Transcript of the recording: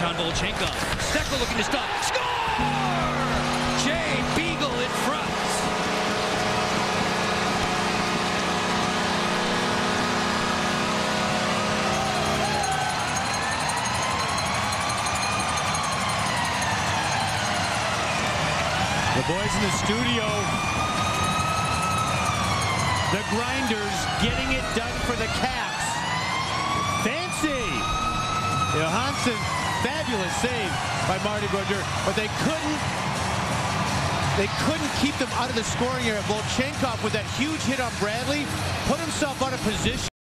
Anton Volchenkov. Steckel looking to stop. Score! Jay Beagle in front. The boys in the studio, the grinders getting it done for the Caps. Fancy! Johansson, fabulous save by Marty Brodeur, but they couldn't they couldn't keep them out of the scoring area. Volchenkov with that huge hit on Bradley put himself out of position.